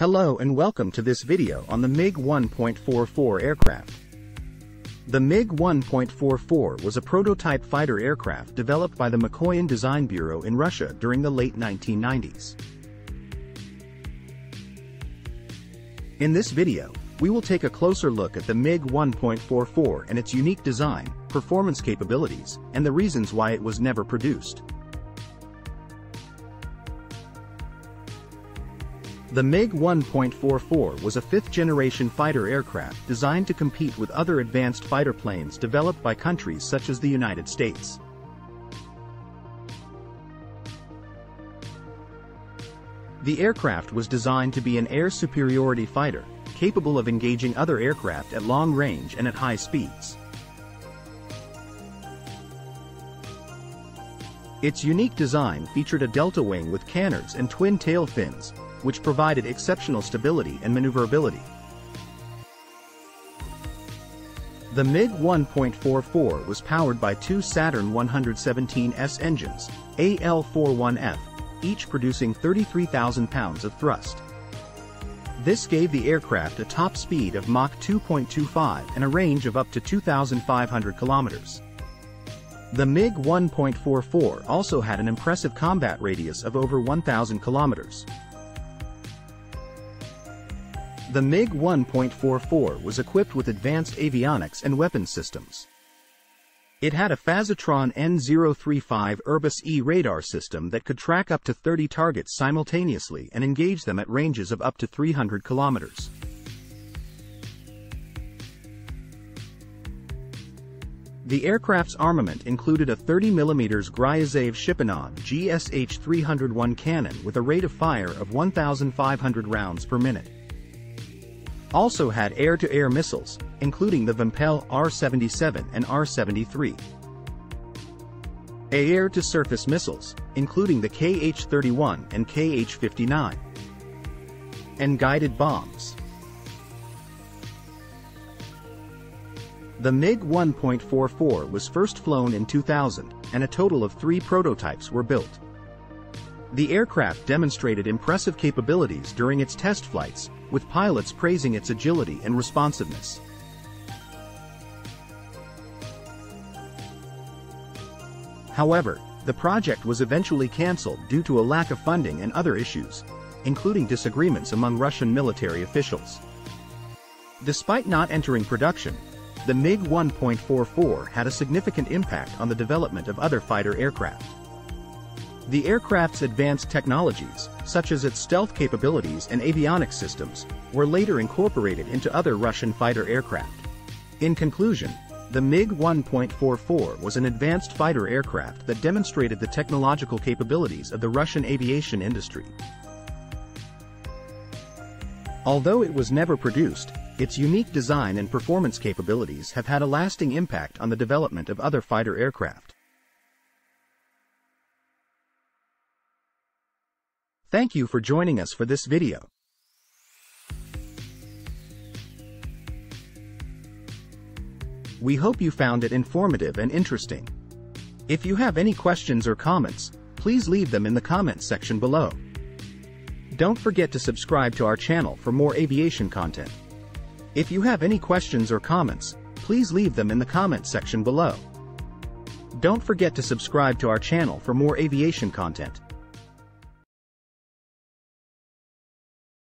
Hello and welcome to this video on the MiG 1.44 aircraft. The MiG 1.44 was a prototype fighter aircraft developed by the Mikoyan Design Bureau in Russia during the late 1990s. In this video, we will take a closer look at the MiG 1.44 and its unique design, performance capabilities, and the reasons why it was never produced. The MiG 1.44 was a fifth-generation fighter aircraft designed to compete with other advanced fighter planes developed by countries such as the United States. The aircraft was designed to be an air superiority fighter, capable of engaging other aircraft at long range and at high speeds. Its unique design featured a delta wing with canards and twin tail fins, which provided exceptional stability and maneuverability. The MiG 1.44 was powered by two Saturn 117S engines, AL41F, each producing 33,000 pounds of thrust. This gave the aircraft a top speed of Mach 2.25 and a range of up to 2,500 kilometers. The MiG 1.44 also had an impressive combat radius of over 1,000 kilometers. The MiG 1.44 was equipped with advanced avionics and weapons systems. It had a Phazotron N035 Irbis E radar system that could track up to 30 targets simultaneously and engage them at ranges of up to 300 kilometers. The aircraft's armament included a 30mm Gryazev Shipunov GSH-301 cannon with a rate of fire of 1,500 rounds per minute also had air-to-air -air missiles, including the Vympel R-77 and R-73. Air-to-surface missiles, including the KH-31 and KH-59. And guided bombs. The MiG 1.44 was first flown in 2000, and a total of three prototypes were built. The aircraft demonstrated impressive capabilities during its test flights, with pilots praising its agility and responsiveness. However, the project was eventually cancelled due to a lack of funding and other issues, including disagreements among Russian military officials. Despite not entering production, the MiG 1.44 had a significant impact on the development of other fighter aircraft. The aircraft's advanced technologies, such as its stealth capabilities and avionics systems, were later incorporated into other Russian fighter aircraft. In conclusion, the MiG 1.44 was an advanced fighter aircraft that demonstrated the technological capabilities of the Russian aviation industry. Although it was never produced, its unique design and performance capabilities have had a lasting impact on the development of other fighter aircraft. Thank you for joining us for this video. We hope you found it informative and interesting. If you have any questions or comments, please leave them in the comments section below. Don't forget to subscribe to our channel for more aviation content. If you have any questions or comments, please leave them in the comments section below. Don't forget to subscribe to our channel for more aviation content.